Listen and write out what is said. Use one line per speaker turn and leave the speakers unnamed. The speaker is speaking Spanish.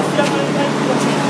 Gracias,